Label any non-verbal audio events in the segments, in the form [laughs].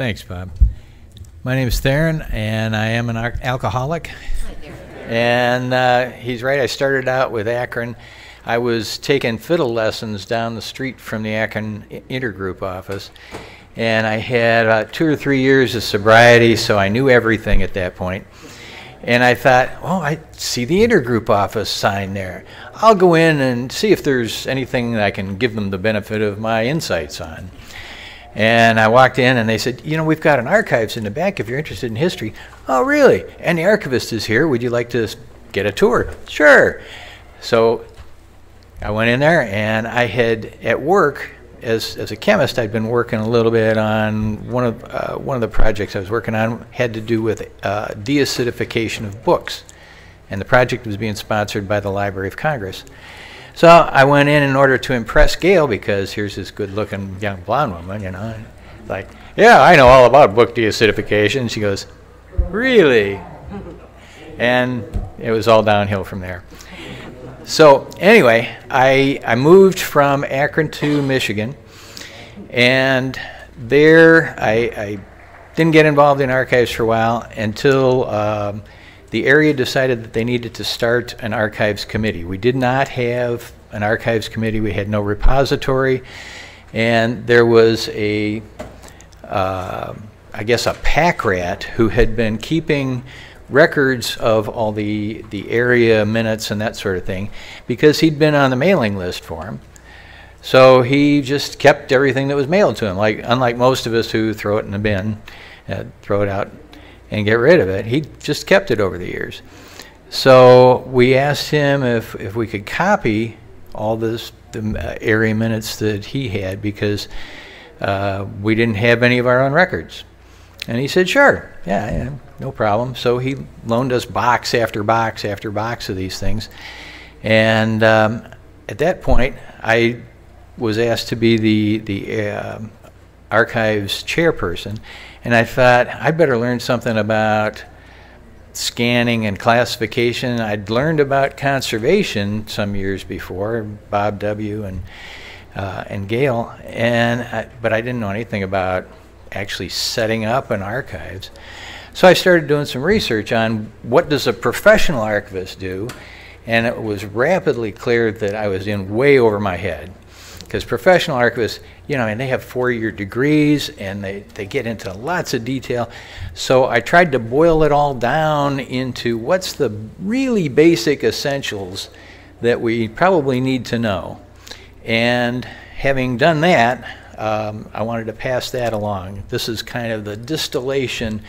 Thanks, Bob. My name is Theron, and I am an al- alcoholic. And uh, he's right, I started out with Akron. I was taking fiddle lessons down the street from the Akron Intergroup office. And I had uh, two or three years of sobriety, so I knew everything at that point. And I thought, oh, I see the intergroup office sign there. I'll go in and see if there's anything that I can give them the benefit of my insights on. And I walked in and they said, you know, we've got an archives in the back if you're interested in history. Oh, really? And the archivist is here. Would you like to get a tour? Sure. So I went in there and I had at work as, as a chemist, I'd been working a little bit on one of uh, one of the projects I was working on had to do with uh, deacidification of books, and the project was being sponsored by the Library of Congress. So I went in in order to impress Gail because here's this good-looking young blonde woman, you know, like, yeah, I know all about book deacidification. She goes, really? And it was all downhill from there. So anyway, I, I moved from Akron to Michigan, and there I, I didn't get involved in archives for a while until um, the area decided that they needed to start an archives committee. We did not have an archives committee. We had no repository, and there was a uh, I guess a pack rat who had been keeping records of all the the area minutes and that sort of thing because he'd been on the mailing list for him. So he just kept everything that was mailed to him. Like unlike most of us who throw it in the bin, uh, throw it out and get rid of it, he just kept it over the years. So we asked him if if we could copy all this the uh, area minutes that he had because uh, we didn't have any of our own records. And he said, sure, yeah, yeah, no problem. So he loaned us box after box after box of these things. And um, at that point, I was asked to be the, the uh, archives chairperson. And I thought, I better learn something about scanning and classification. I'd learned about conservation some years before, Bob W. and uh, and Gail, and I, but I didn't know anything about actually setting up an archives. So I started doing some research on what does a professional archivist do, and it was rapidly clear that I was in way over my head. Because professional archivists, you know, mean, they have four-year degrees and they, they get into lots of detail. So I tried to boil it all down into what's the really basic essentials that we probably need to know. And having done that, um, I wanted to pass that along. This is kind of the distillation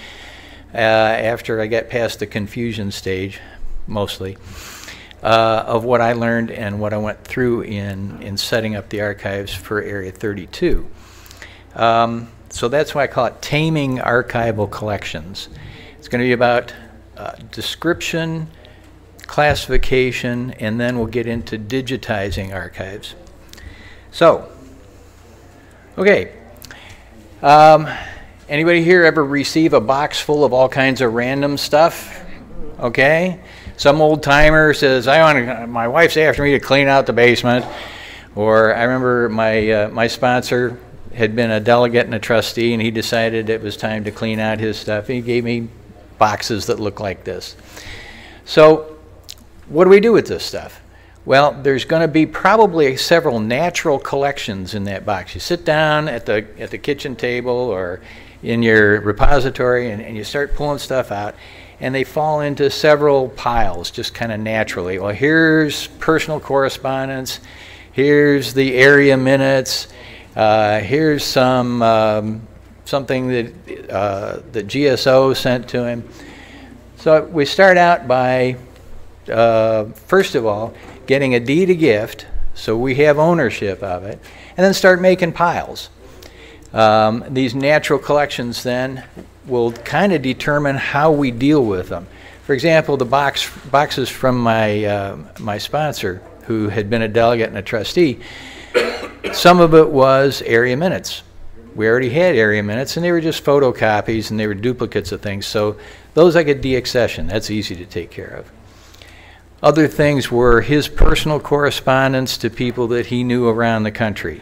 uh, after I got past the confusion stage, mostly, uh, of what I learned and what I went through in, in setting up the archives for Area 32. Um, so that's why I call it Taming Archival Collections. It's going to be about uh, description, classification, and then we'll get into digitizing archives. So, okay. Um, anybody here ever receive a box full of all kinds of random stuff? Okay. Some old timer says, "I want my wife's after me to clean out the basement," or I remember my uh, my sponsor had been a delegate and a trustee, and he decided it was time to clean out his stuff. He gave me boxes that look like this. So, what do we do with this stuff? Well, there's going to be probably several natural collections in that box. You sit down at the at the kitchen table or in your repository and, and you start pulling stuff out and they fall into several piles just kind of naturally. Well, here's personal correspondence, here's the area minutes, uh, here's some um, something that uh, the GSO sent to him. So we start out by uh, first of all getting a deed of gift, so we have ownership of it, and then start making piles. Um, these natural collections then will kind of determine how we deal with them. For example, the box boxes from my uh, my sponsor, who had been a delegate and a trustee, some of it was area minutes. We already had area minutes, and they were just photocopies and they were duplicates of things. So those I could deaccession. That's easy to take care of. Other things were his personal correspondence to people that he knew around the country.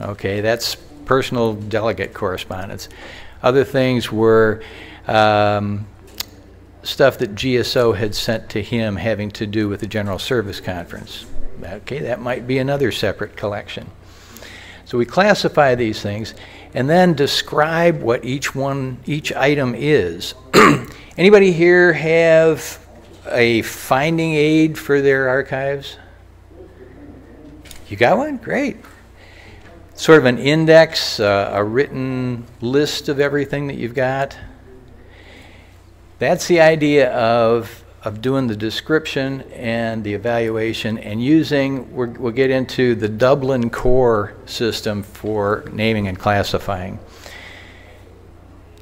Okay, that's personal delegate correspondence. Other things were um, stuff that GSO had sent to him having to do with the General Service Conference. Okay, that might be another separate collection. So we classify these things and then describe what each one, each item is. [clears throat] Anybody here have a finding aid for their archives? You got one? Great. Sort of an index, uh, a written list of everything that you've got. That's the idea of of doing the description and the evaluation and using, we will get into the Dublin core system for naming and classifying.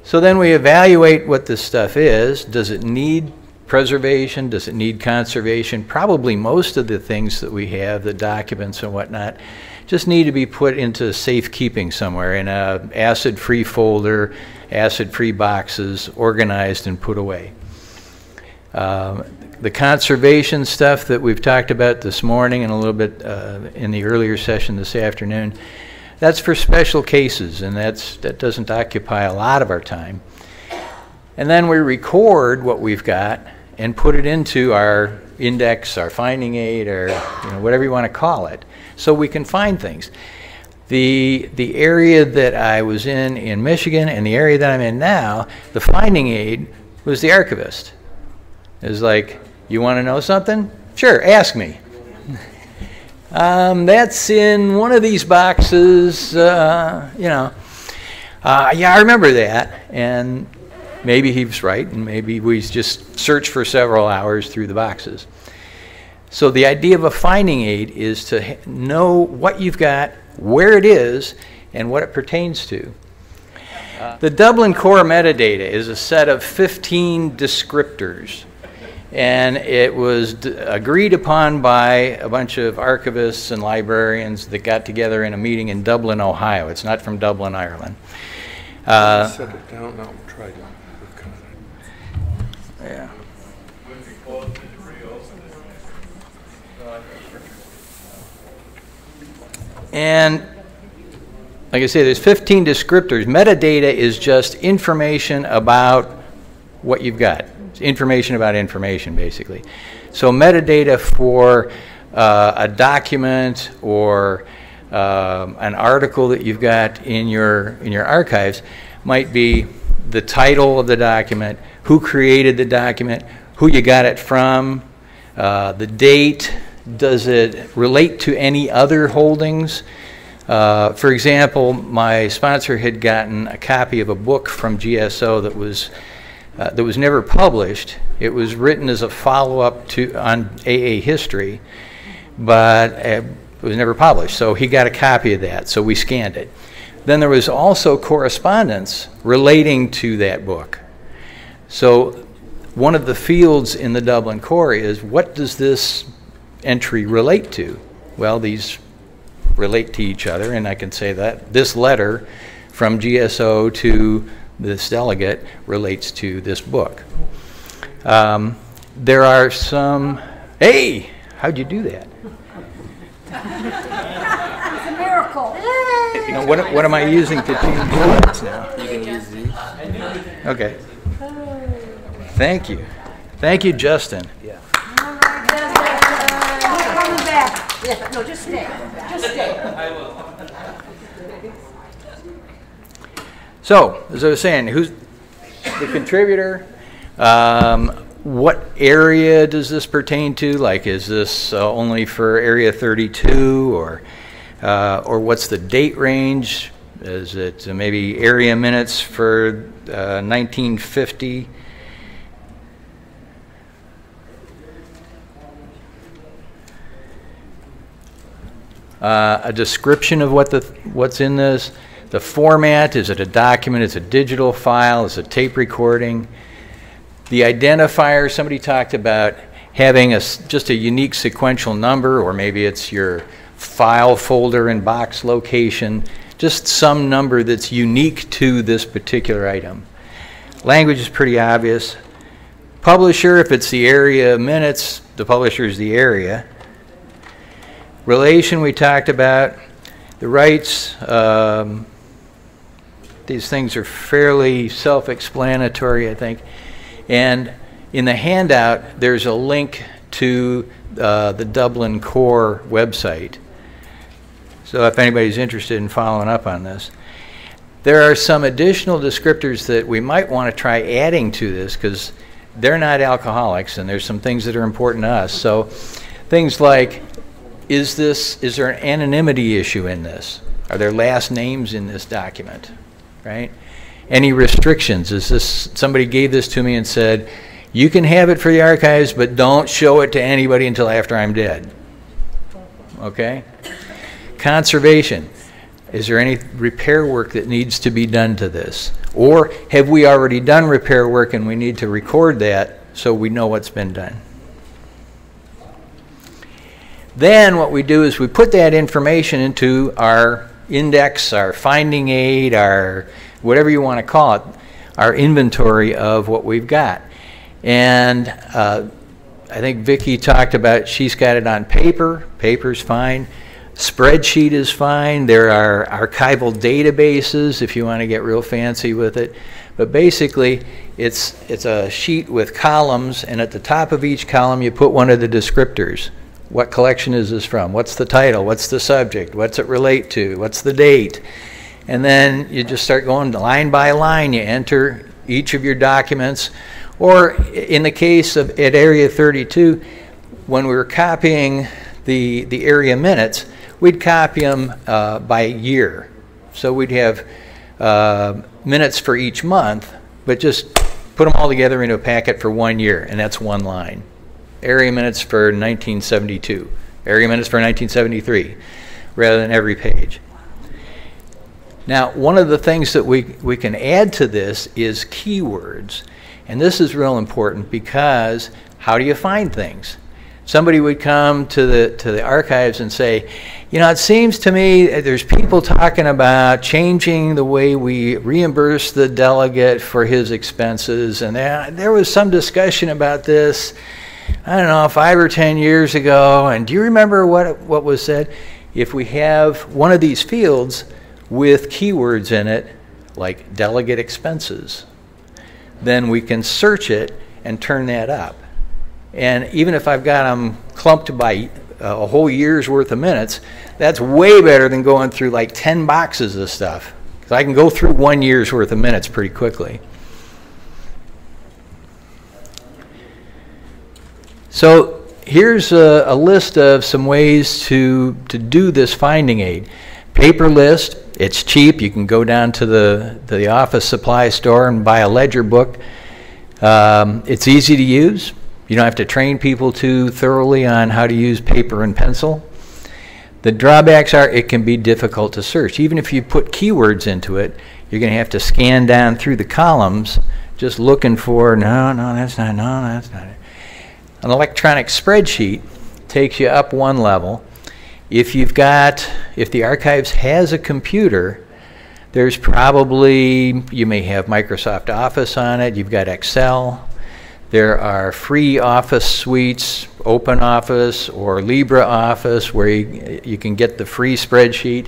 So then we evaluate what this stuff is. Does it need preservation? Does it need conservation? Probably most of the things that we have, the documents and whatnot, just need to be put into safekeeping somewhere in a acid-free folder, acid-free boxes, organized and put away. Um, the conservation stuff that we've talked about this morning and a little bit uh, in the earlier session this afternoon, that's for special cases, and that's, that doesn't occupy a lot of our time. And then we record what we've got and put it into our index, our finding aid, or you know, whatever you want to call it, so we can find things. The, the area that I was in in Michigan and the area that I'm in now, the finding aid was the archivist. Is like, you want to know something? Sure, ask me. [laughs] um, that's in one of these boxes, uh, you know. Uh, yeah, I remember that. And maybe he was right, and maybe we just searched for several hours through the boxes. So the idea of a finding aid is to know what you've got, where it is, and what it pertains to. The Dublin Core metadata is a set of 15 descriptors and it was agreed upon by a bunch of archivists and librarians that got together in a meeting in Dublin, Ohio. It's not from Dublin, Ireland. Uh, Set it down now. Try And like I say, there's 15 descriptors. Metadata is just information about what you've got information about information, basically. So metadata for uh, a document or um, an article that you've got in your in your archives might be the title of the document, who created the document, who you got it from, uh, the date, does it relate to any other holdings? Uh, for example, my sponsor had gotten a copy of a book from GSO that was uh, that was never published. It was written as a follow-up to on AA history, but it was never published. So he got a copy of that. So we scanned it. Then there was also correspondence relating to that book. So one of the fields in the Dublin Core is what does this entry relate to? Well, these relate to each other, and I can say that this letter from GSO to this delegate relates to this book. Um, there are some, hey, how'd you do that? It's a miracle. You know, what, what am I using to change words now? You can use these. Okay. Thank you. Thank you, Justin. Yeah. All right, Desmond. Coming back. Yeah, no, just stay. Just stay. I will. So, as I was saying, who's the contributor? Um, what area does this pertain to? Like, is this uh, only for Area 32, or uh, or what's the date range? Is it uh, maybe area minutes for 1950? Uh, a description of what the what's in this the format, is it a document, is it a digital file, is it tape recording? The identifier, somebody talked about having a, just a unique sequential number, or maybe it's your file folder and box location, just some number that's unique to this particular item. Language is pretty obvious. Publisher, if it's the area minutes, the publisher is the area. Relation we talked about. The rights, um, these things are fairly self-explanatory, I think. And in the handout, there's a link to uh, the Dublin Core website. So if anybody's interested in following up on this. There are some additional descriptors that we might want to try adding to this because they're not alcoholics and there's some things that are important to us. So things like, is this, is there an anonymity issue in this? Are there last names in this document, right? Any restrictions? Is this, somebody gave this to me and said, you can have it for the archives, but don't show it to anybody until after I'm dead. Okay? Conservation. Is there any repair work that needs to be done to this? Or have we already done repair work and we need to record that so we know what's been done? Then what we do is we put that information into our index, our finding aid, our whatever you want to call it, our inventory of what we've got. And uh, I think Vicki talked about she's got it on paper. Paper's fine. Spreadsheet is fine. There are archival databases if you want to get real fancy with it. But basically, it's, it's a sheet with columns, and at the top of each column, you put one of the descriptors. What collection is this from? What's the title? What's the subject? What's it relate to? What's the date? And then you just start going line by line. You enter each of your documents. Or in the case of at Area 32, when we were copying the, the area minutes, we'd copy them uh, by year. So we'd have uh, minutes for each month, but just put them all together into a packet for one year, and that's one line. Area minutes for 1972, area minutes for 1973, rather than every page. Now, one of the things that we, we can add to this is keywords. And this is real important because how do you find things? somebody would come to the to the archives and say, you know, it seems to me there's people talking about changing the way we reimburse the delegate for his expenses, and there, there was some discussion about this. I don't know, five or ten years ago. And do you remember what what was said? If we have one of these fields with keywords in it, like delegate expenses, then we can search it and turn that up. And even if I've got them clumped by uh, a whole year's worth of minutes, that's way better than going through like 10 boxes of stuff. Because I can go through one year's worth of minutes pretty quickly. So here's a, a, list of some ways to, to do this finding aid. Paper list, it's cheap. You can go down to the, the office supply store and buy a ledger book. Um, it's easy to use. You don't have to train people too thoroughly on how to use paper and pencil. The drawbacks are it can be difficult to search. Even if you put keywords into it, you're going to have to scan down through the columns just looking for, no, no, that's not, no, that's not it. An electronic spreadsheet takes you up one level. If you've got, if the archives has a computer, there's probably, you may have Microsoft Office on it, you've got Excel, there are free office suites, OpenOffice or LibreOffice, where you, you can get the free spreadsheet.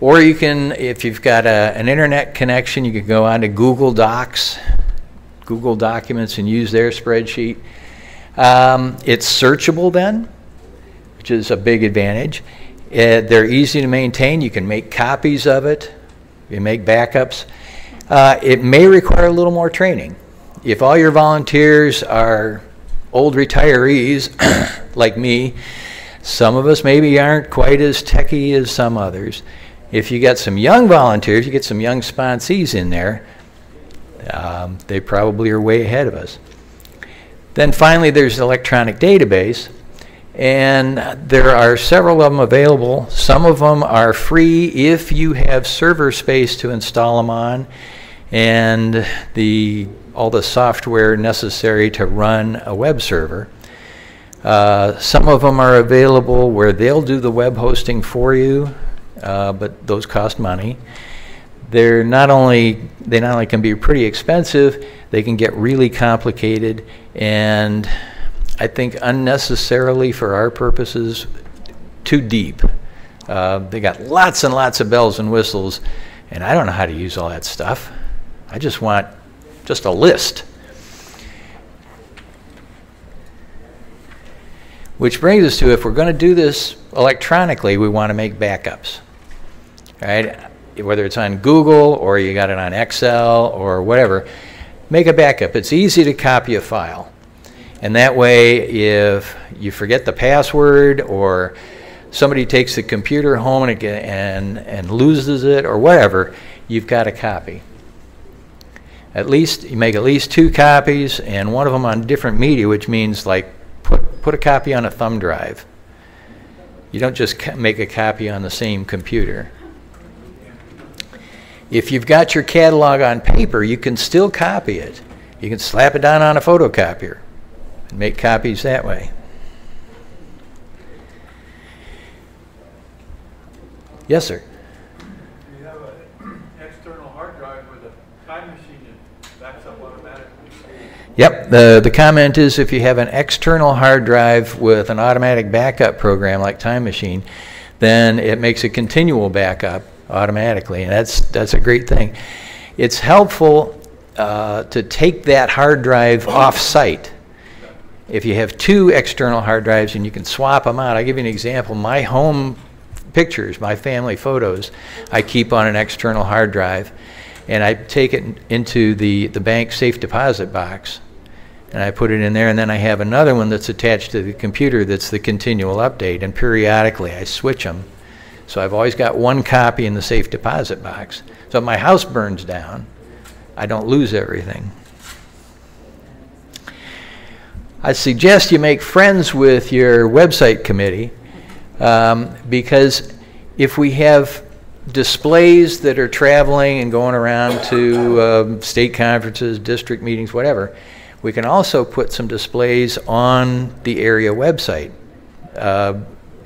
Or you can, if you've got a, an internet connection, you can go on to Google Docs, Google Documents, and use their spreadsheet. Um, it's searchable then, which is a big advantage. Uh, they're easy to maintain. You can make copies of it. You make backups. Uh, it may require a little more training if all your volunteers are old retirees [coughs] like me, some of us maybe aren't quite as techy as some others. If you get some young volunteers, you get some young sponsees in there, um, they probably are way ahead of us. Then finally, there's electronic database, and there are several of them available. Some of them are free if you have server space to install them on, and the all the software necessary to run a web server. Uh, some of them are available where they'll do the web hosting for you, uh, but those cost money. They're not only they not only can be pretty expensive, they can get really complicated, and I think unnecessarily for our purposes, too deep. Uh, they got lots and lots of bells and whistles And I don't know how to use all that stuff. I just want just a list. Which brings us to if we're going to do this electronically, we want to make backups. Right? Whether it's on Google or you got it on Excel or whatever, make a backup. It's easy to copy a file. And that way, if you forget the password or somebody takes the computer home and, and, and loses it or whatever, you've got a copy. At least, you make at least two copies and one of them on different media, which means like put, put a copy on a thumb drive. You don't just make a copy on the same computer. If you've got your catalog on paper, you can still copy it. You can slap it down on a photocopier and make copies that way. Yes, sir. You have an external hard drive with a time machine that backs up automatically. Yep, the, the comment is if you have an external hard drive with an automatic backup program like Time Machine, then it makes a continual backup automatically, and that's, that's a great thing. It's helpful uh, to take that hard drive off-site. If you have two external hard drives and you can swap them out, I'll give you an example. My home pictures, my family photos, I keep on an external hard drive, and I take it into the, the bank safe deposit box, and I put it in there, and then I have another one that's attached to the computer that's the continual update, and periodically I switch them. So I've always got one copy in the safe deposit box. So if my house burns down, I don't lose everything. I suggest you make friends with your website committee um, because if we have displays that are traveling and going around to um, state conferences, district meetings, whatever, we can also put some displays on the area website, uh,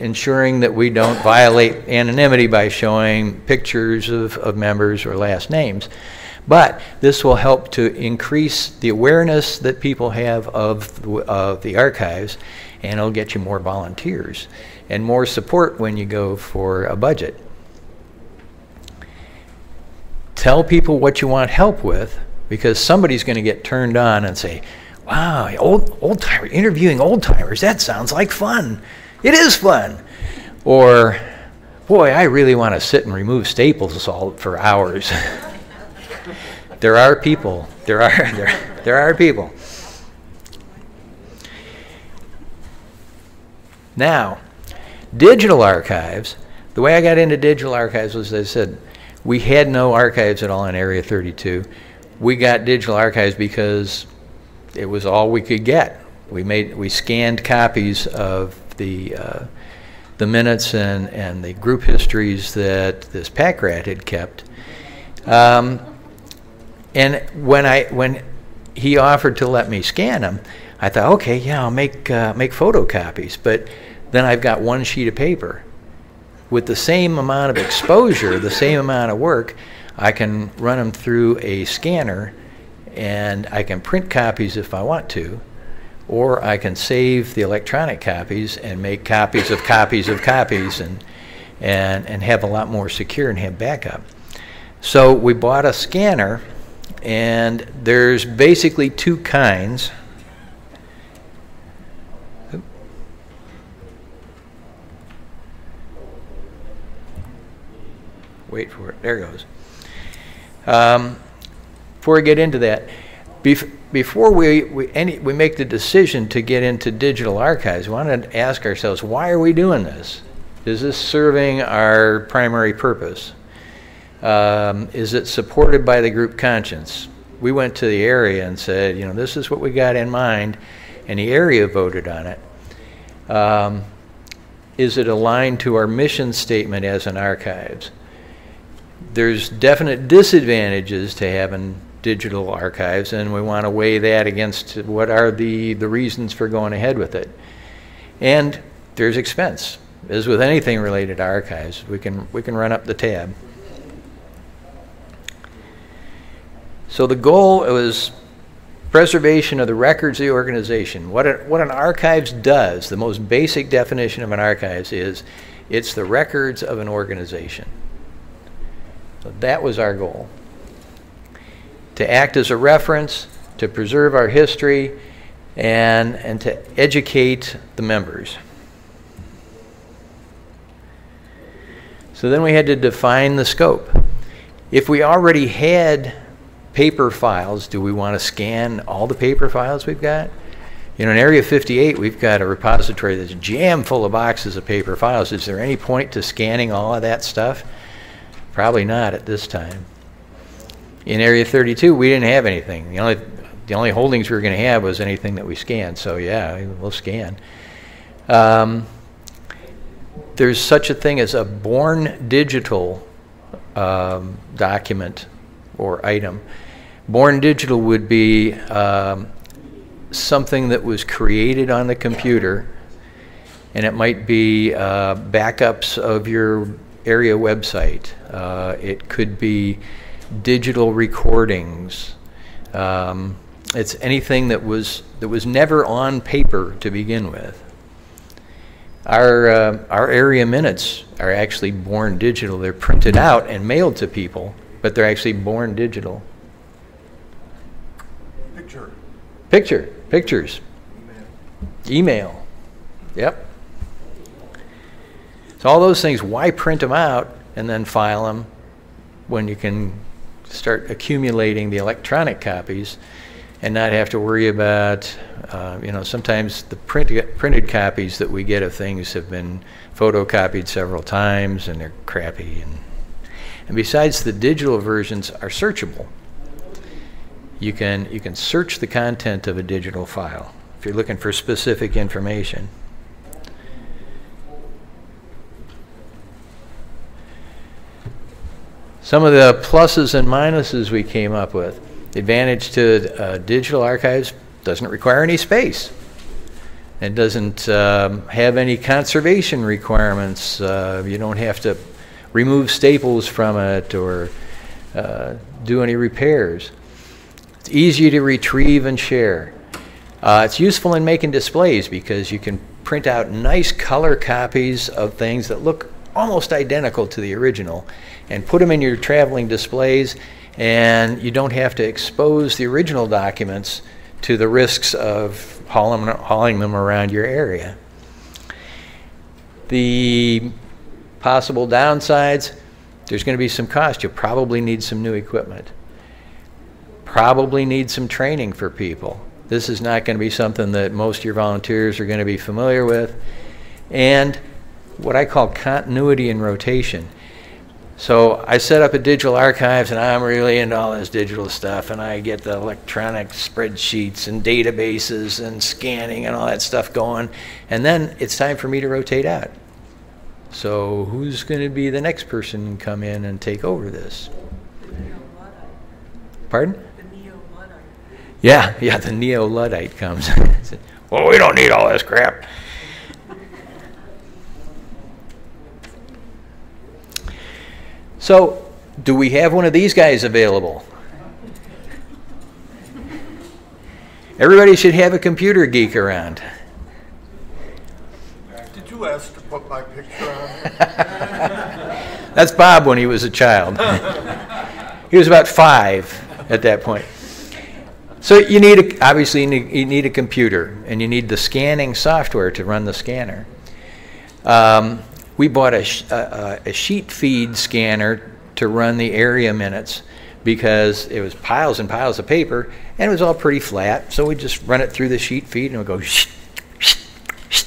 ensuring that we don't violate anonymity by showing pictures of, of members or last names. But this will help to increase the awareness that people have of, of the archives, and it'll get you more volunteers and more support when you go for a budget. Tell people what you want help with because somebody's going to get turned on and say, wow, old, old timer, interviewing old timers, that sounds like fun. It is fun. Or, boy, I really want to sit and remove staples all for hours. [laughs] there are people, there are, [laughs] there, there are people. Now, Digital archives, the way I got into digital archives was I said, we had no archives at all in Area 32. We got digital archives because it was all we could get. We made we scanned copies of the uh, the minutes and, and the group histories that this pack rat had kept. Um, and when I when he offered to let me scan them, I thought, okay, yeah, I'll make uh, make photocopies. But then I've got one sheet of paper. With the same amount of exposure, the same amount of work, I can run them through a scanner and I can print copies if I want to, or I can save the electronic copies and make copies of copies of copies and, and, and have a lot more secure and have backup. So we bought a scanner, and there's basically two kinds. Wait for it. There it goes. Um, before I get into that, bef before we, we, any, we make the decision to get into digital archives, we want to ask ourselves, why are we doing this? Is this serving our primary purpose? Um, is it supported by the group conscience? We went to the area and said, you know, this is what we got in mind, and the area voted on it. Um, is it aligned to our mission statement as an archives? there's definite disadvantages to having digital archives, and we want to weigh that against what are the, the reasons for going ahead with it. And there's expense. As with anything related to archives, we can, we can run up the tab. So the goal was preservation of the records of the organization. What, a, what an archives does, the most basic definition of an archives is it's the records of an organization. So that was our goal. To act as a reference, to preserve our history, and, and to educate the members. So then we had to define the scope. If we already had paper files, do we want to scan all the paper files we've got? You know, in Area 58, we've got a repository that's jammed full of boxes of paper files. Is there any point to scanning all of that stuff? Probably not at this time. In Area 32, we didn't have anything. The only, the only holdings we were going to have was anything that we scanned. So yeah, we'll scan. Um, there's such a thing as a born digital um, document or item. Born digital would be um, something that was created on the computer, and it might be uh, backups of your area website. Uh, it could be digital recordings. Um, it's anything that was that was never on paper to begin with. Our uh, our area minutes are actually born digital. They're printed out and mailed to people, but they're actually born digital. Picture. Picture. Pictures. Email. Yep. So all those things, why print them out and then file them when you can start accumulating the electronic copies and not have to worry about, uh, you know, sometimes the print, printed copies that we get of things have been photocopied several times and they're crappy. And, and besides, the digital versions are searchable you can, you can search the content of a digital file if you're looking for specific information. Some of the pluses and minuses we came up with. Advantage to uh, digital archives doesn't require any space. It doesn't um, have any conservation requirements. Uh, you don't have to remove staples from it or uh, do any repairs. It's easy to retrieve and share. Uh, it's useful in making displays because you can print out nice color copies of things that look almost identical to the original and put them in your traveling displays and you don't have to expose the original documents to the risks of hauling, hauling them around your area. The possible downsides, there's going to be some cost. You'll probably need some new equipment probably need some training for people. This is not going to be something that most of your volunteers are going to be familiar with. And what I call continuity and rotation. So I set up a digital archives and I'm really into all this digital stuff and I get the electronic spreadsheets and databases and scanning and all that stuff going. And then it's time for me to rotate out. So who's going to be the next person to come in and take over this? Pardon? Yeah, yeah, the neo Luddite comes. [laughs] well, we don't need all this crap. So, do we have one of these guys available? Everybody should have a computer geek around. Did you ask to put my picture on? [laughs] That's Bob when he was a child. he was about five at that point. So you need a, obviously you need, you need, a computer and you need the scanning software to run the scanner. Um, we bought a, a, a, sheet feed scanner to run the area minutes because it was piles and piles of paper and it was all pretty flat. So we just run it through the sheet feed and it go shh, shh, shh.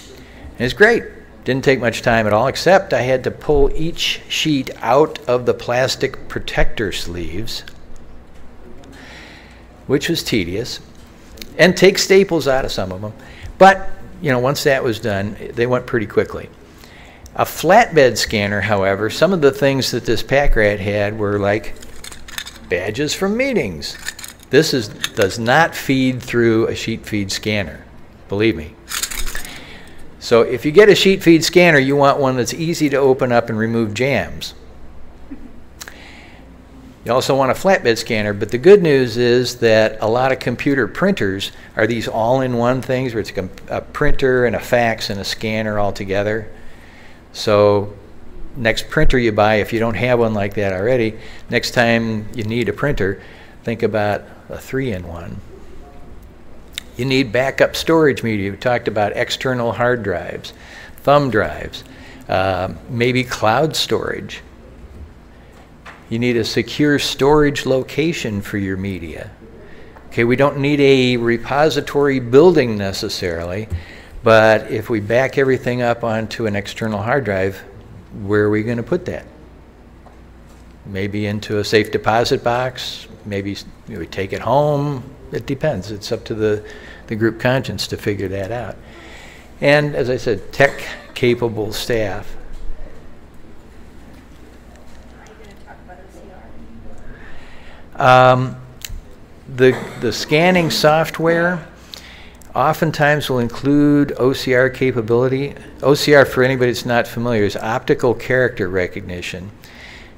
And it's great. Didn't take much time at all, except I had to pull each sheet out of the plastic protector sleeves which was tedious, and take staples out of some of them. But, you know, once that was done, they went pretty quickly. A flatbed scanner, however, some of the things that this pack rat had were like badges from meetings. This is, does not feed through a sheet feed scanner, believe me. So if you get a sheet feed scanner, you want one that's easy to open up and remove jams. You also want a flatbed scanner, but the good news is that a lot of computer printers are these all-in-one things where it's a, printer and a fax and a scanner all together. So next printer you buy, if you don't have one like that already, next time you need a printer, think about a three-in-one. You need backup storage media. We talked about external hard drives, thumb drives, uh, maybe cloud storage. You need a secure storage location for your media. Okay, we don't need a repository building necessarily, but if we back everything up onto an external hard drive, where are we going to put that? Maybe into a safe deposit box, maybe we take it home. It depends. It's up to the, the group conscience to figure that out. And as I said, tech capable staff. Um, the, the scanning software oftentimes will include OCR capability. OCR, for anybody that's not familiar, is optical character recognition.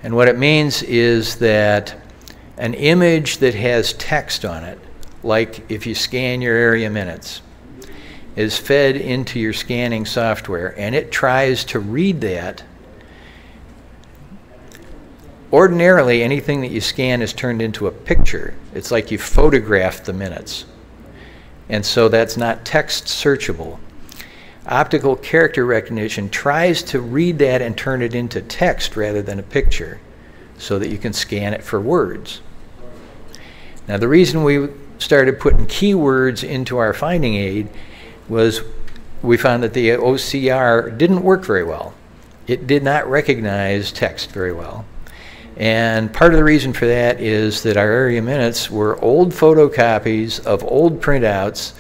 And what it means is that an image that has text on it, like if you scan your area minutes, is fed into your scanning software and it tries to read that. Ordinarily, anything that you scan is turned into a picture. It's like you photographed the minutes. And so that's not text searchable. Optical character recognition tries to read that and turn it into text rather than a picture so that you can scan it for words. Now, the reason we started putting keywords into our finding aid was we found that the OCR didn't work very well. It did not recognize text very well. And part of the reason for that is that our area minutes were old photocopies of old printouts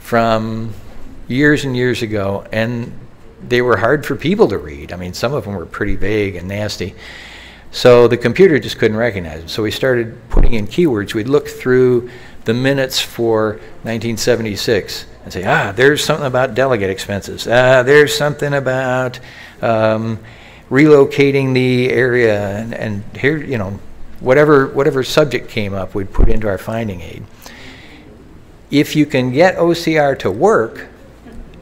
from years and years ago, and they were hard for people to read. I mean, some of them were pretty vague and nasty. So the computer just couldn't recognize them. So we started putting in keywords. We'd look through the minutes for 1976 and say, ah, there's something about delegate expenses. Ah, there's something about um, relocating the area, and, and here, you know, whatever whatever subject came up, we'd put into our finding aid. If you can get OCR to work,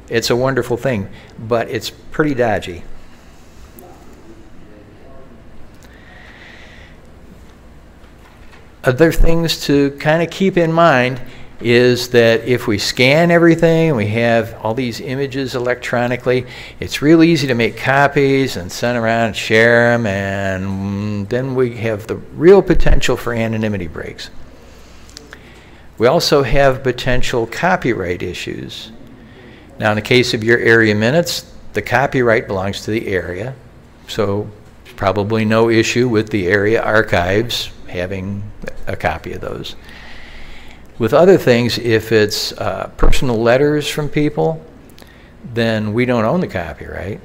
it's a wonderful thing, but it's pretty dodgy. Other things to kind of keep in mind is that if we scan everything and we have all these images electronically, it's real easy to make copies and send around and share them, and then we have the real potential for anonymity breaks. We also have potential copyright issues. Now, in the case of your area minutes, the copyright belongs to the area, so probably no issue with the area archives having a copy of those. With other things, if it's uh, personal letters from people, then we don't own the copyright.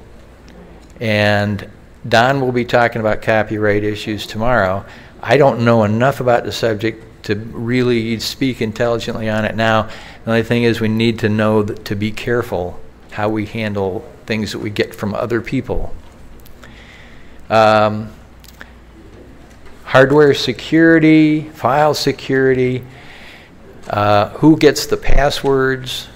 And Don will be talking about copyright issues tomorrow. I don't know enough about the subject to really speak intelligently on it now. The only thing is we need to know to be careful how we handle things that we get from other people. Um, hardware security, file security, uh, who gets the passwords,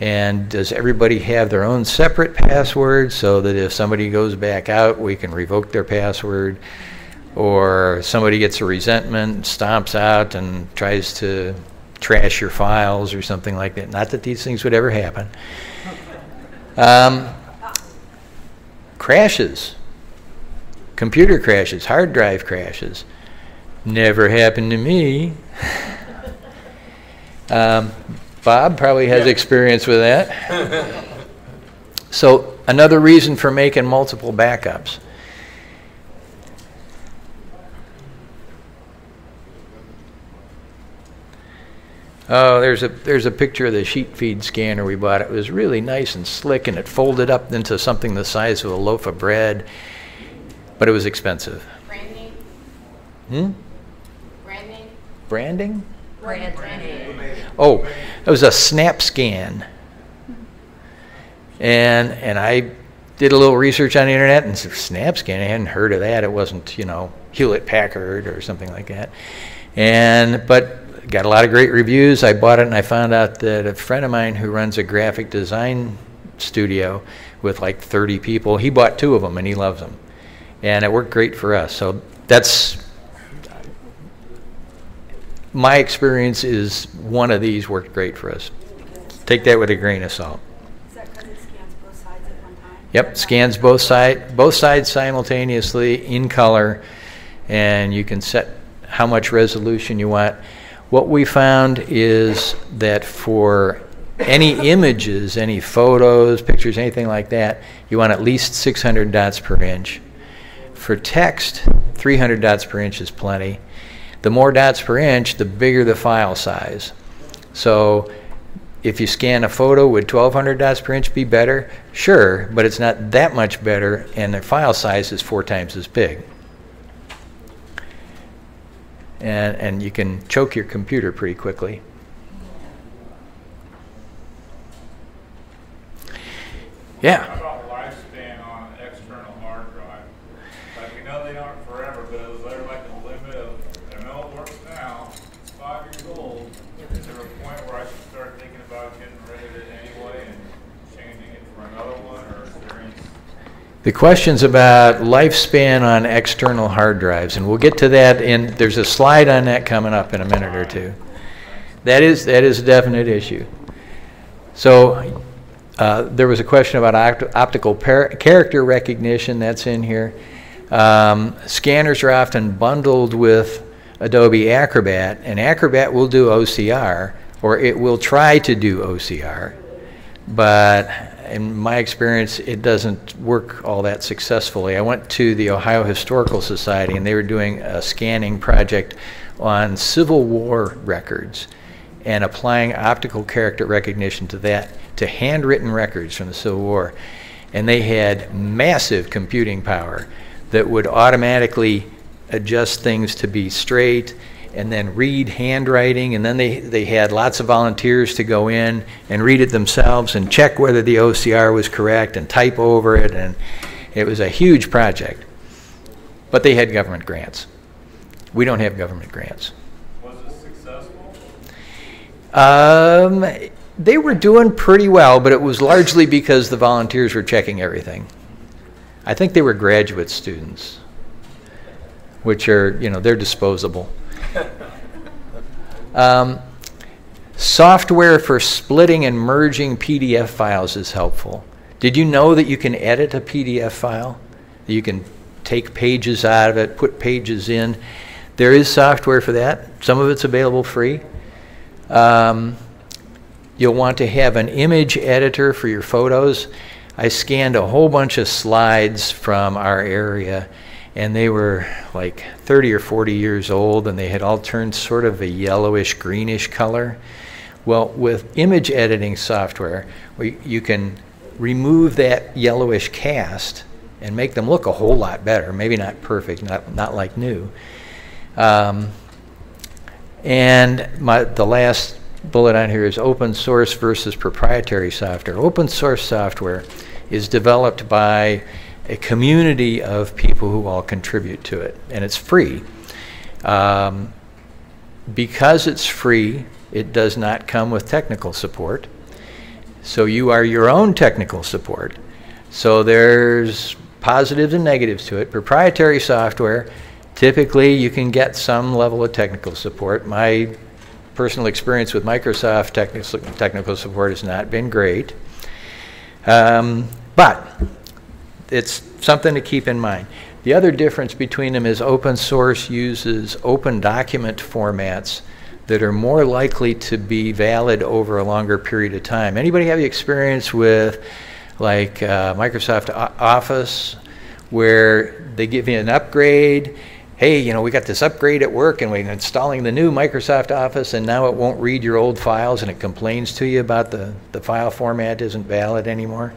and does everybody have their own separate password so that if somebody goes back out, we can revoke their password? Or somebody gets a resentment, stomps out, and tries to trash your files or something like that. Not that these things would ever happen. Um, crashes computer crashes, hard drive crashes. Never happened to me. [laughs] um, Bob probably has yeah. experience with that. [laughs] so another reason for making multiple backups. Oh, there's a there's a picture of the sheet feed scanner we bought. It was really nice and slick, and it folded up into something the size of a loaf of bread but it was expensive. Branding? Hmm? Branding? Branding? Branding. Oh, it was a snap scan. And and I did a little research on the internet and snap scan. I hadn't heard of that. It wasn't, you know, Hewlett Packard or something like that. And but got a lot of great reviews. I bought it and I found out that a friend of mine who runs a graphic design studio with like 30 people, he bought two of them and he loves them. and it worked great for us. So that's my experience is one of these worked great for us. Take that with a grain of salt. Is that because it scans both sides at one time? Yep, scans both side both sides simultaneously in color, and you can set how much resolution you want. What we found is that for any images, any photos, pictures, anything like that, you want at least 600 dots per inch. For text, 300 dots per inch is plenty. The more dots per inch, the bigger the file size. So if you scan a photo, would 1200 dots per inch be better? Sure, but it's not that much better, and the file size is four times as big. And, and you can choke your computer pretty quickly. Yeah. How about lifespan on an external hard drive? Like, we know they aren't forever, but is there like a limit of, I know it works now, it's five years old. Is there a point where I should start thinking about getting rid of it anyway and changing it for another one, or is there any? The question's about lifespan on external hard drives, and we'll get to that in, there's a slide on that coming up in a minute or two. That is, that is a definite issue. So, uh, there was a question about opt- optical character recognition, that's in here. Um, scanners are often bundled with Adobe Acrobat, and Acrobat will do OCR, or it will try to do OCR, but in my experience, it doesn't work all that successfully. I went to the Ohio Historical Society, and they were doing a scanning project on Civil War records and applying optical character recognition to that, to handwritten records from the Civil War. And they had massive computing power that would automatically adjust things to be straight and then read handwriting. And then they, they had lots of volunteers to go in and read it themselves and check whether the OCR was correct and type over it. And it was a huge project. But they had government grants. We don't have government grants. Was it successful? Um, they were doing pretty well, but it was largely because the volunteers were checking everything. I think they were graduate students, which are, you know, they're disposable. [laughs] Um, software for splitting and merging PDF files is helpful. Did you know that you can edit a PDF file? You can take pages out of it, put pages in. There is software for that. Some of it's available free. Um, you'll want to have an image editor for your photos. I scanned a whole bunch of slides from our area, and they were like 30 or 40 years old, and they had all turned sort of a yellowish, greenish color. Well, with image editing software, we, you can remove that yellowish cast and make them look a whole lot better. Maybe not perfect, not, not like new. Um, and my, the last bullet on here is open source versus proprietary software. Open source software is developed by a community of people who all contribute to it, and it's free. Um, because it's free, it does not come with technical support. So you are your own technical support. So there's positives and negatives to it. Proprietary software, typically you can get some level of technical support. My personal experience with Microsoft technical, technical support has not been great. Um, but it's something to keep in mind. The other difference between them is open source uses open document formats that are more likely to be valid over a longer period of time. Anybody have experience with like uh, Microsoft Office where they give you an upgrade hey, you know, we got this upgrade at work and we're installing the new Microsoft Office and now it won't read your old files and it complains to you about the, the file format isn't valid anymore.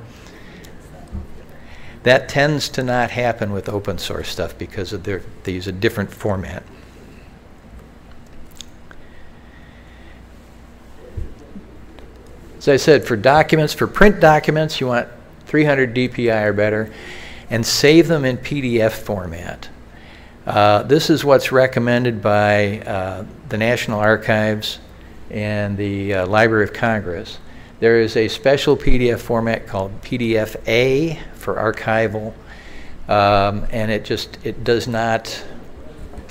That tends to not happen with open source stuff because of their, they use a different format. As I said, for documents, for print documents, you want 300 DPI or better, and save them in PDF format. Uh, this is what's recommended by uh, the National Archives and the uh, Library of Congress. There is a special PDF format called PDF-A for archival um, and it just it does not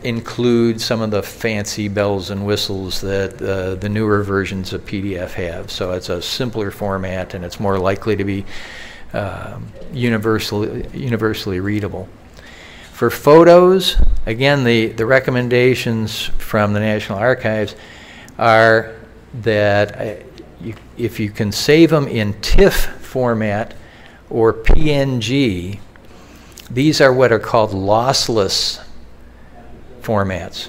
include some of the fancy bells and whistles that uh, the newer versions of PDF have. So it's a simpler format, and it's more likely to be um, universally universally readable. For photos, again, the, the recommendations from the National Archives are that uh, you, if you can save them in TIFF format or PNG, these are what are called lossless formats.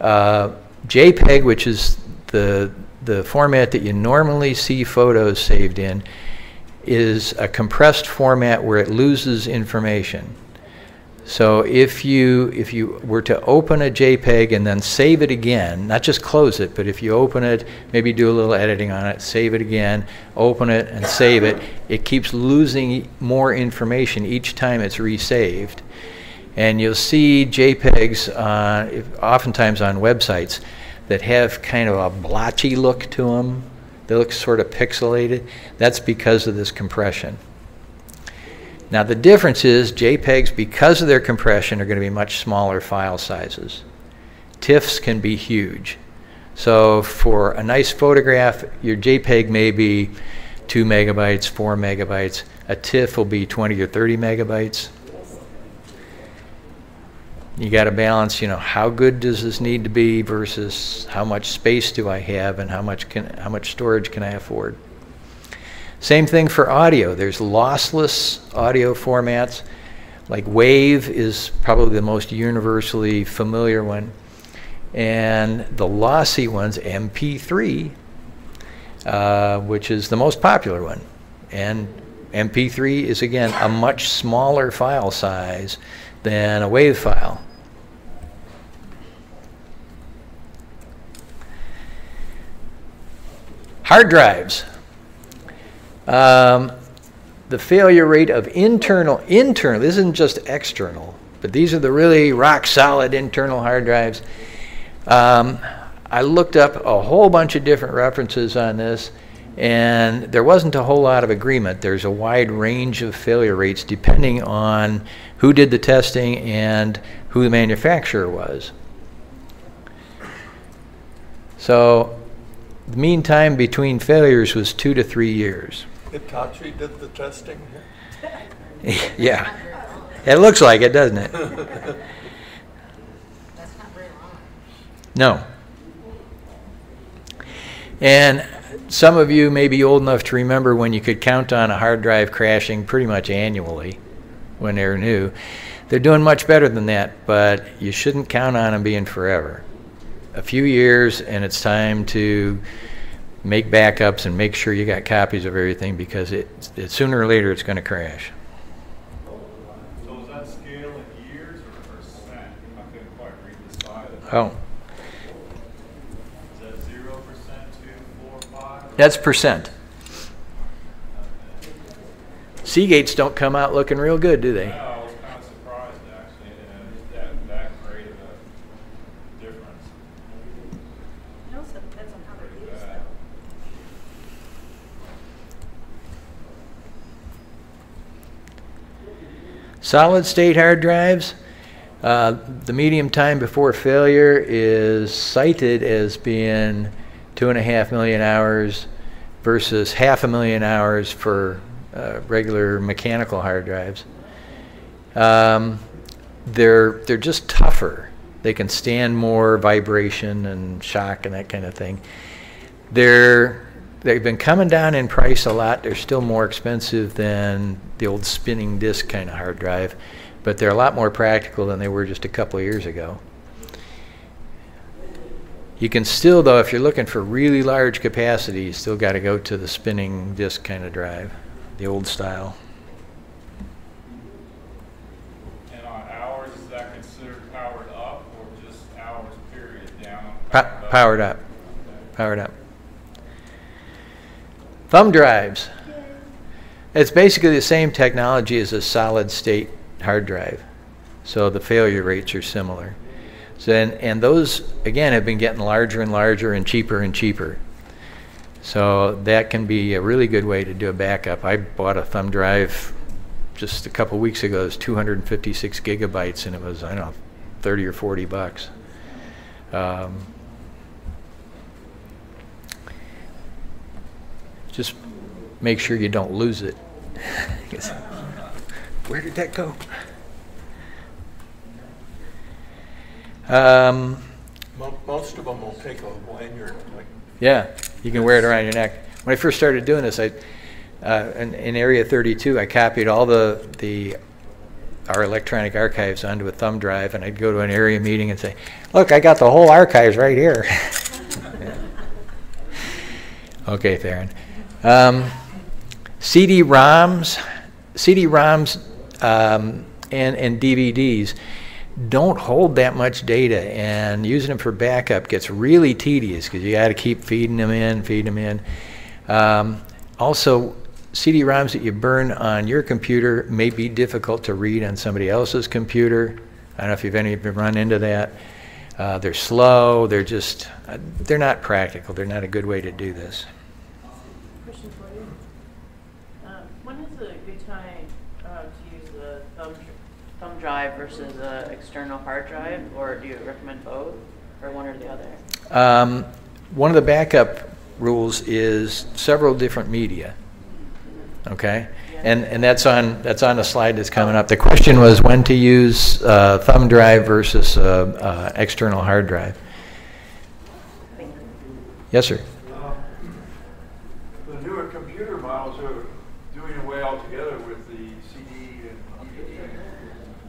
Uh, JPEG, which is the, the format that you normally see photos saved in, is a compressed format where it loses information. So if you if you were to open a JPEG and then save it again, not just close it, but if you open it, maybe do a little editing on it, save it again, open it and save it, it keeps losing more information each time it's resaved. And you'll see JPEGs uh, oftentimes on websites that have kind of a blotchy look to them. They look sort of pixelated. That's because of this compression. Now the difference is JPEGs, because of their compression, are going to be much smaller file sizes. TIFFs can be huge. So for a nice photograph, your JPEG may be 2 megabytes, 4 megabytes. A TIFF will be 20 or 30 megabytes. You got to balance, you know, how good does this need to be versus how much space do I have and how much can how much storage can I afford. Same thing for audio. There's lossless audio formats. Like WAVE is probably the most universally familiar one. And the lossy ones, MP3, uh, which is the most popular one. And MP3 is, again, a much smaller file size than a WAV file. Hard drives. Um, the failure rate of internal, internal, this isn't just external, but these are the really rock solid internal hard drives. Um, I looked up a whole bunch of different references on this, and there wasn't a whole lot of agreement. There's a wide range of failure rates depending on who did the testing and who the manufacturer was. So the mean time between failures was two to three years. Hitachi did the testing here? [laughs] yeah. It looks like it, doesn't it? [laughs] That's not very long. No. And some of you may be old enough to remember when you could count on a hard drive crashing pretty much annually when they're new. They're doing much better than that, but you shouldn't count on them being forever. A few years, and it's time to make backups and make sure you got copies of everything because it, it sooner or later it's going to crash. So is that scale in years or percent? I couldn't quite read the side of it. Oh. Is that zero percent, two, four, five? That's percent. Seagates don't come out looking real good, do they? No, I was kind of surprised actually, and that, that great of a difference. It also depends on how they're used Bad. though. Solid state hard drives, uh, the medium time before failure is cited as being two and a half million hours versus half a million hours for uh, regular mechanical hard drives. Um, they're they're just tougher. They can stand more vibration and shock and that kind of thing. They're they've been coming down in price a lot. They're still more expensive than the old spinning disk kind of hard drive, but they're a lot more practical than they were just a couple of years ago. You can still, though, if you're looking for really large capacity, you still got to go to the spinning disk kind of drive, the old style. And on hours, is that considered powered up or just hours period down? Po- powered up. Powered up. Thumb drives. It's basically the same technology as a solid state hard drive. So the failure rates are similar. So and, and those again have been getting larger and larger and cheaper and cheaper. So that can be a really good way to do a backup. I bought a thumb drive just a couple weeks ago, it was 256 gigabytes, and it was I don't know, 30 or 40 bucks. Um, just make sure you don't lose it. [laughs] Where did that go? Um, Most of them will take a lanyard, like, yeah, you can wear it around your neck. When I first started doing this, I, uh, in, in Area 32, I copied all the, the our electronic archives onto a thumb drive, and I'd go to an area meeting and say, "Look, I got the whole archives right here." [laughs] Yeah. Okay, Theron. Um, CD-ROMs, CD-ROMs, um, and and DVDs don't hold that much data, and using them for backup gets really tedious because you got to keep feeding them in, feeding them in. Um, also, CD-ROMs that you burn on your computer may be difficult to read on somebody else's computer. I don't know if you've any run into that. Uh, they're slow. They're just uh, they're not practical. They're not a good way to do this. Question for you. Um, When is a good time uh, to use the thumb, dr- thumb drive versus an external hard drive? Or do you recommend both, or one or the other? Um, one of the backup rules is several different media. Okay, and and that's on that's on the slide that's coming up. The question was when to use uh, thumb drive versus uh, uh, external hard drive. Yes, sir. Uh, The newer computer models are doing away altogether with the CD and DVD.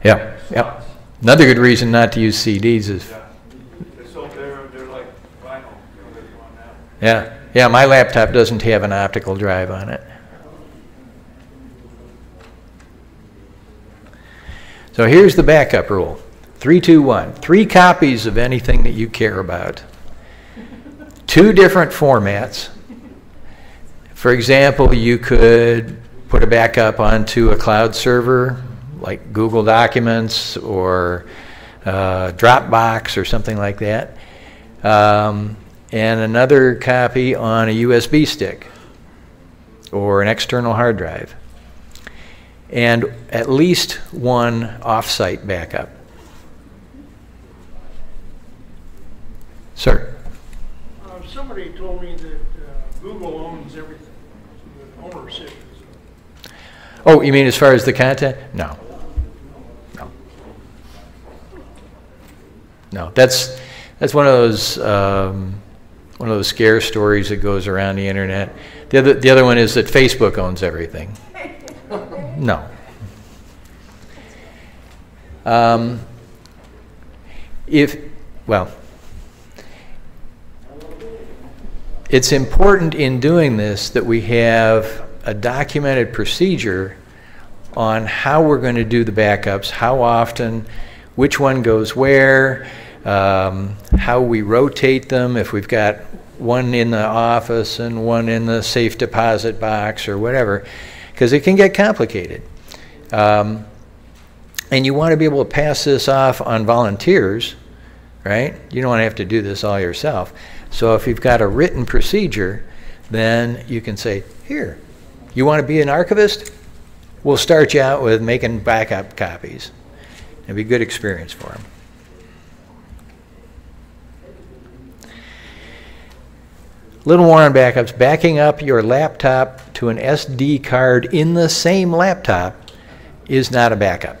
Yeah. Slots. Another good reason not to use CDs is Yeah. So they're, they're like vinyl, you know, yeah yeah. My laptop doesn't have an optical drive on it. So here's the backup rule. Three, two, one. Three copies of anything that you care about. Two different formats. For example, you could put a backup onto a cloud server like Google Documents or uh, Dropbox or something like that. Um, and another copy on a USB stick or an external hard drive and at least one off-site backup. Sir? Uh, Somebody told me that uh, Google owns everything, so ownership is, Oh, you mean as far as the content? No. No. No, that's, that's one of those, um, one of those scare stories that goes around the internet. The other, the other one is that Facebook owns everything. No. Um, if, well, it's important in doing this that we have a documented procedure on how we're going to do the backups, how often, which one goes where, um, how we rotate them, if we've got one in the office and one in the safe deposit box or whatever, because it can get complicated. Um, and you want to be able to pass this off on volunteers, right? You don't want to have to do this all yourself. So if you've got a written procedure, then you can say, here, you want to be an archivist? We'll start you out with making backup copies. It'd be a good experience for them. Little on backups. Backing up your laptop to an SD card in the same laptop is not a backup.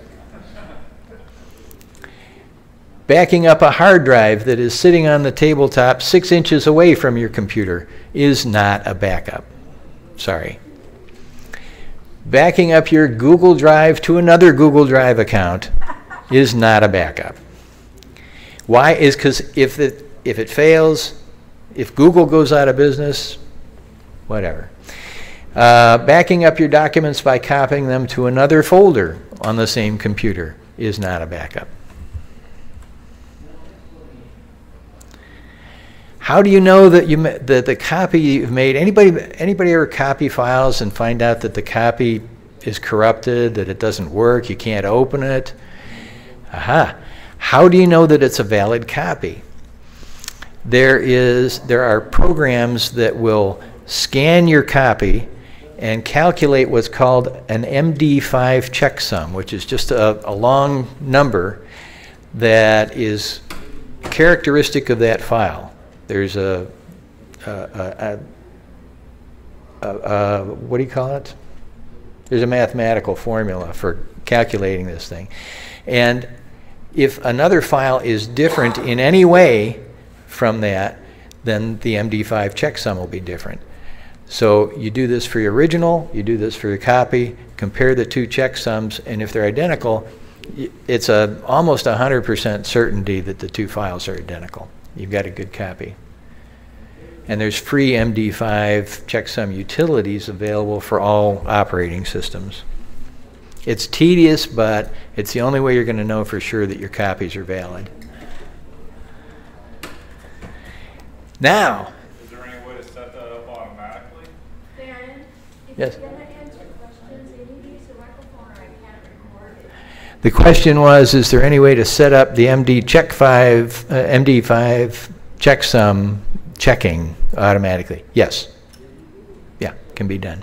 Backing up a hard drive that is sitting on the tabletop six inches away from your computer is not a backup. Sorry. Backing up your Google Drive to another Google Drive account is not a backup. Why? Is because if it, if it fails, if Google goes out of business, whatever. Uh, backing up your documents by copying them to another folder on the same computer is not a backup. How do you know that you that the copy you've made? Anybody anybody ever copy files and find out that the copy is corrupted, that it doesn't work, you can't open it? Aha. How do you know that it's a valid copy? There is there are programs that will scan your copy and calculate what's called an MD5 checksum, which is just a, a long number that is characteristic of that file. There's a, a, a, what do you call it? There's a mathematical formula for calculating this thing. And if another file is different in any way from that, then the MD5 checksum will be different. So you do this for your original, you do this for your copy, compare the two checksums, and if they're identical, it's a almost 100% certainty that the two files are identical. You've got a good copy. And there's free MD5 checksum utilities available for all operating systems. It's tedious, but it's the only way you're going to know for sure that your copies are valid. Now, Is there any way to set that up automatically? Darren, if Yes. you're gonna answer questions, you need to use the microphone or I can't record it. the question was, is there any way to set up the MD check 5, uh, MD5 checksum checking automatically? Yes. Yeah, can be done.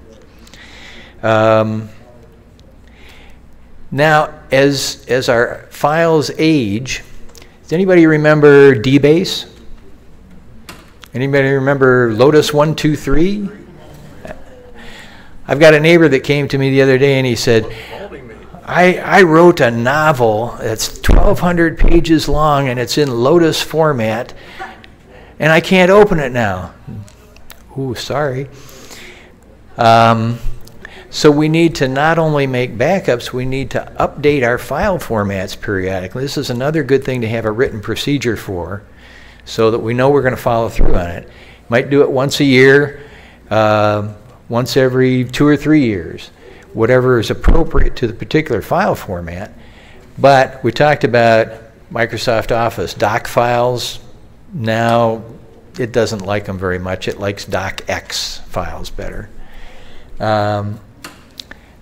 Um, now, as, as our files age, does anybody remember DBase? Anybody remember Lotus 123? I've got a neighbor that came to me the other day and he said, I, I wrote a novel that's 1,200 pages long and it's in Lotus format, and I can't open it now. Ooh, sorry. Um, so we need to not only make backups, we need to update our file formats periodically. This is another good thing to have a written procedure for so that we know we're going to follow through on it. Might do it once a year, uh, once every two or three years, whatever is appropriate to the particular file format. But we talked about Microsoft Office doc files. Now it doesn't like them very much. It likes docx files better. Um,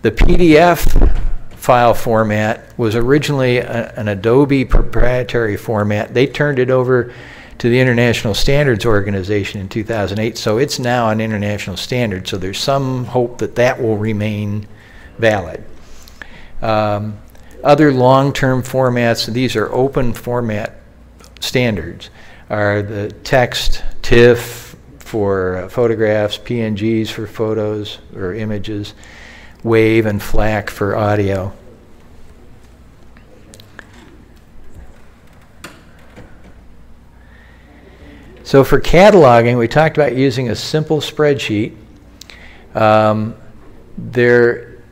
the PDF file format was originally a, an Adobe proprietary format. They turned it over to the International Standards Organization in 2008, so it's now an international standard. So there's some hope that that will remain valid. Um, other long-term formats, these are open format standards, are the text, TIFF for uh, photographs, PNGs for photos or images, WAVE and FLAC for audio. So for cataloging, we talked about using a simple spreadsheet. Um, there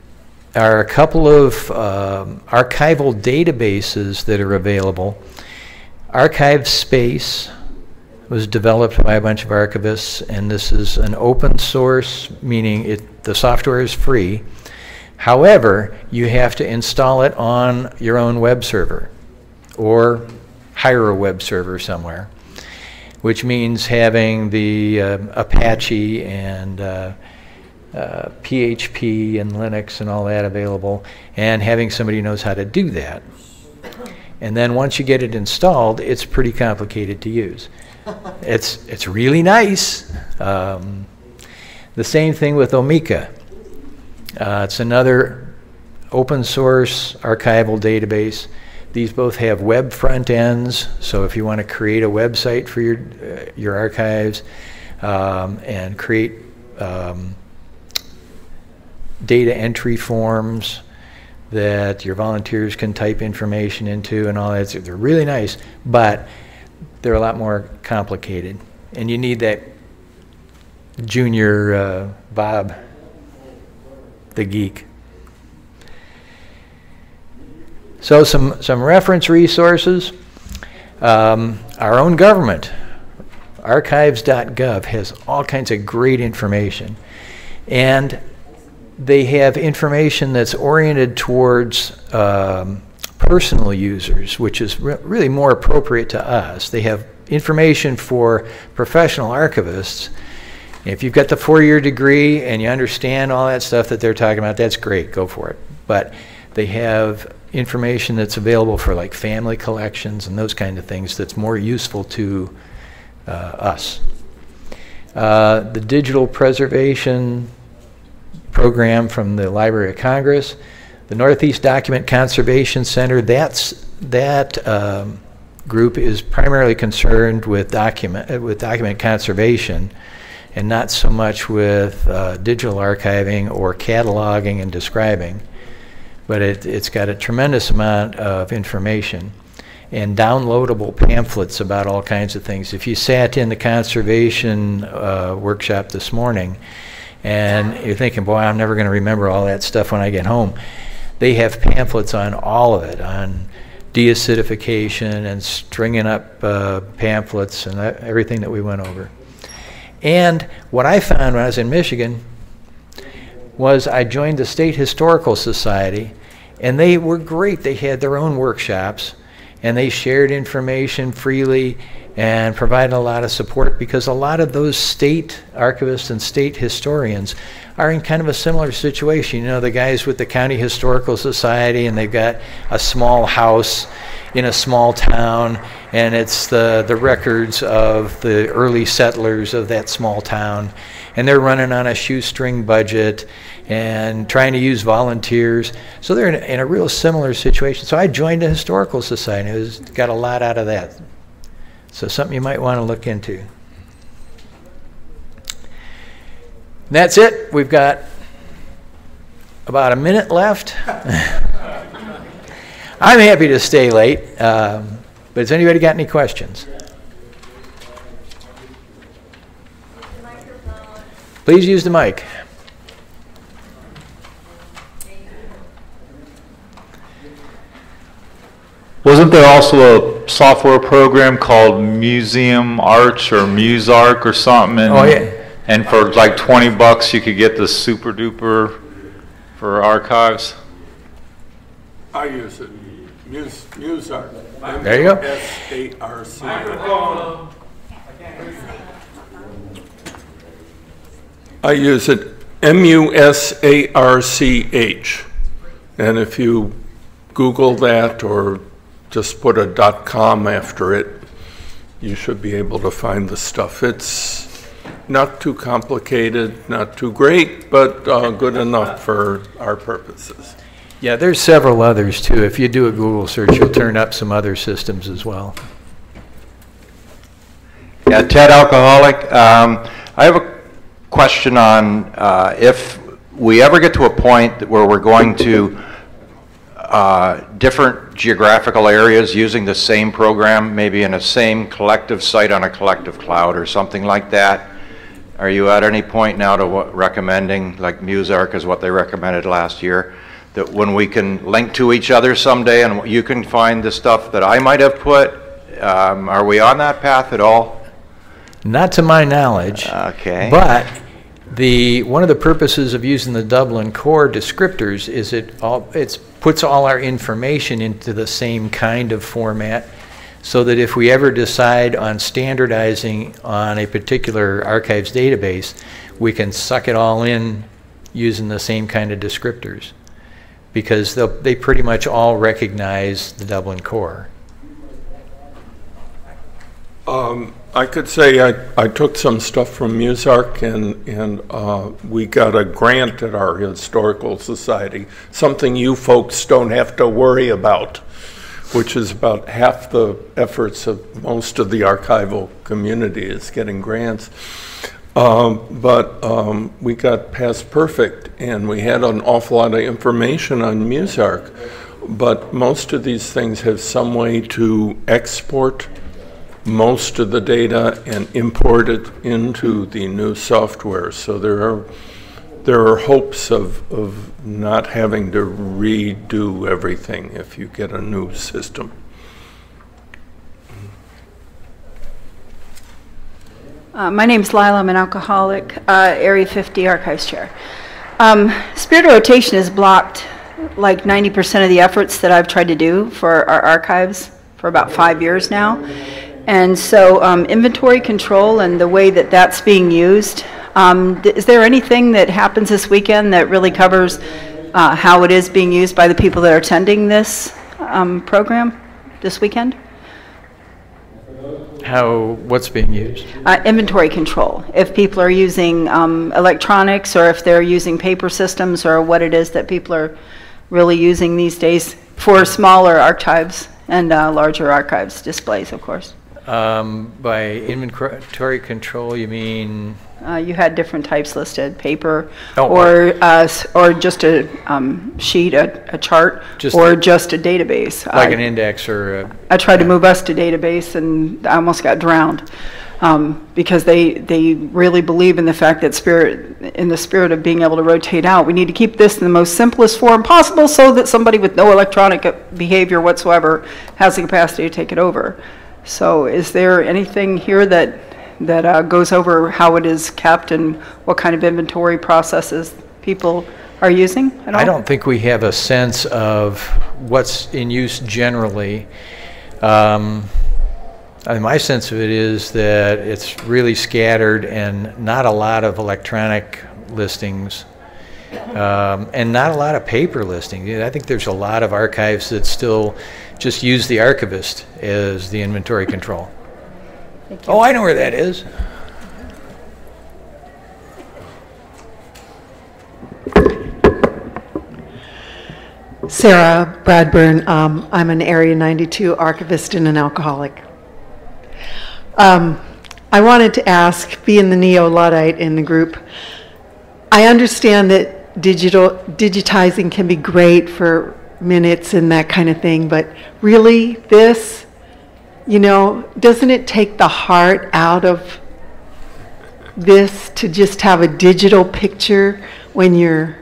are a couple of um, archival databases that are available. Archive Space was developed by a bunch of archivists, and this is an open source, meaning it, the software is free. However, you have to install it on your own web server or hire a web server somewhere, which means having the uh, Apache and uh, uh, PHP and Linux and all that available, and having somebody who knows how to do that. And then once you get it installed, it's pretty complicated to use. It's, it's really nice. Um, the same thing with Omeka. Uh, it's another open source archival database. These both have web front ends, so if you want to create a website for your, uh, your archives um, and create um, data entry forms that your volunteers can type information into and all that, they're really nice, but they're a lot more complicated. And you need that junior uh, Bob the geek. So some, some reference resources. Um, our own government, archives.gov, has all kinds of great information. And they have information that's oriented towards um, personal users, which is re really more appropriate to us. They have information for professional archivists. If you've got the four-year degree and you understand all that stuff that they're talking about, that's great, go for it. But they have information that's available for like family collections and those kind of things that's more useful to uh, us. Uh, the digital preservation program from the Library of Congress. The Northeast Document Conservation Center, that's, that um, group is primarily concerned with document, uh, with document conservation and not so much with uh, digital archiving or cataloging and describing. But it, it's got a tremendous amount of information and downloadable pamphlets about all kinds of things. If you sat in the conservation uh, workshop this morning and you're thinking, boy, I'm never going to remember all that stuff when I get home, they have pamphlets on all of it, on deacidification and stringing up uh, pamphlets and that, everything that we went over. And what I found when I was in Michigan was I joined the State Historical Society, and they were great. They had their own workshops, and they shared information freely and provided a lot of support because a lot of those state archivists and state historians are in kind of a similar situation. You know, the guys with the County Historical Society, and they've got a small house in a small town, and it's the, the records of the early settlers of that small town. And they're running on a shoestring budget and trying to use volunteers. So they're in a, in a real similar situation. So I joined a historical society. It was, got a lot out of that. So something you might want to look into. And that's it. We've got about a minute left. [laughs] I'm happy to stay late, um, but has anybody got any questions? Please use the mic. Wasn't there also a software program called Museum Arch or MuseArch or something? Oh, yeah. And for like 20 bucks, you could get the super duper for archives? I use it, Muse, MuseArch. There you go. M-U-S-A-R-C. I use it M-U-S-A-R-C-H. And if you Google that or just put a dot com after it, you should be able to find the stuff. It's not too complicated, not too great, but uh, good enough for our purposes. Yeah, there's several others too. If you do a Google search, you'll turn up some other systems as well. Yeah, Ted Alcoholic. Um, I have a question on uh, if we ever get to a point where we're going to uh, different geographical areas using the same program, maybe in a same collective site on a collective cloud or something like that. Are you at any point now to what recommending, like MuseArch is what they recommended last year, that when we can link to each other someday and you can find the stuff that I might have put, um, are we on that path at all? Not to my knowledge. Okay. But the, one of the purposes of using the Dublin core descriptors is it all, it's, puts all our information into the same kind of format so that if we ever decide on standardizing on a particular archives database, we can suck it all in using the same kind of descriptors because they'll- pretty much all recognize the Dublin core. Um, I could say I, I took some stuff from MuseArch and, and uh, we got a grant at our Historical Society, something you folks don't have to worry about, which is about half the efforts of most of the archival community is getting grants. Um, but um, we got PastPerfect and we had an awful lot of information on MuseArch. But most of these things have some way to export most of the data and import it into the new software. So there are there are hopes of, of not having to redo everything if you get a new system. Uh, my is Lila, I'm an alcoholic, uh, Area 50 Archives Chair. Um, Spirit Rotation has blocked like 90% of the efforts that I've tried to do for our archives for about five years now. And so um, inventory control and the way that that's being used, um, is there anything that happens this weekend that really covers uh, how it is being used by the people that are attending this um, program this weekend? How, what's being used? Uh, Inventory control, if people are using um, electronics, or if they're using paper systems, or what it is that people are really using these days for smaller archives and uh, larger archives displays, of course. Um, By inventory control, you mean, Uh, You had different types listed, paper, Oh, or, uh, or just a um, sheet, a a chart, Just or just a database. like I- an index or a I tried to move us to database and I almost got drowned. Um, because they, they really believe in the fact that spirit, in the spirit of being able to rotate out, we need to keep this in the most simplest form possible so that somebody with no electronic behavior whatsoever has the capacity to take it over. So is there anything here that, that uh, goes over how it is kept and what kind of inventory processes people are using? I don't think we have a sense of what's in use generally. Um, I mean, my sense of it is that it's really scattered and not a lot of electronic listings, um, and not a lot of paper listings. I think there's a lot of archives that still just use the archivist as the inventory control. Oh, I know where that is. Sarah Bradburn. Um, I'm an Area 92 archivist and an alcoholic. Um, I wanted to ask, being the neo-Luddite in the group, I understand that digital digitizing can be great for minutes and that kind of thing, but really, this, you know, doesn't it take the heart out of this to just have a digital picture when you're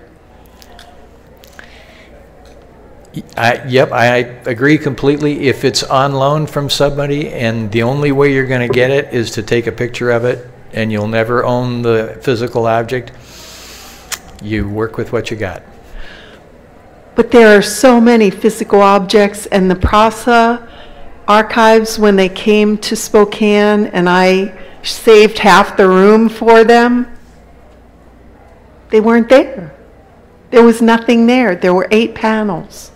I, yep, I agree completely. If it's on loan from somebody and the only way you're going to get it is to take a picture of it and you'll never own the physical object, you work with what you got. But there are so many physical objects, and the PRAASA archives, when they came to Spokane, and I saved half the room for them, they weren't there. There was nothing there. There were eight panels.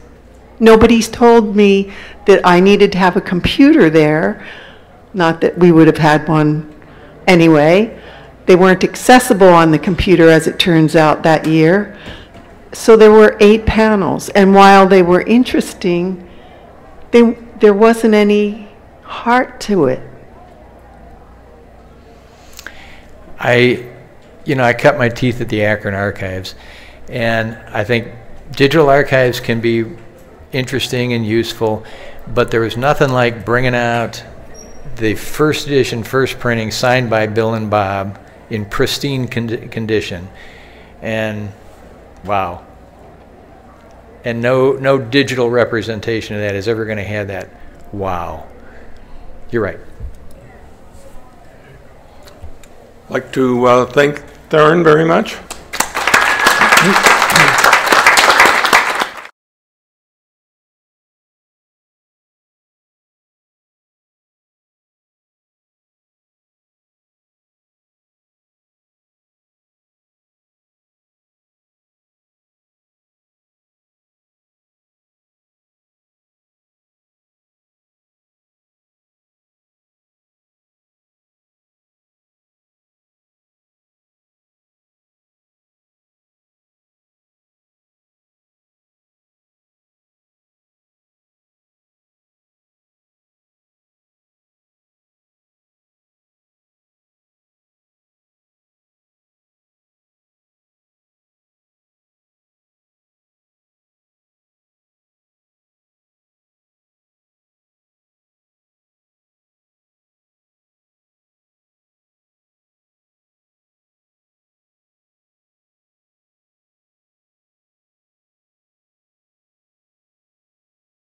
Nobody's told me that I needed to have a computer there. Not that we would have had one anyway. They weren't accessible on the computer, as it turns out, that year. So there were eight panels, and while they were interesting, they, there wasn't any heart to it. I, you know, I cut my teeth at the Akron Archives, and I think digital archives can be interesting and useful, but there was nothing like bringing out the first edition, first printing signed by Bill and Bob in pristine condi- condition. And wow. And no, no digital representation of that is ever going to have that wow. You're right. I'd like to uh, thank Theron very much.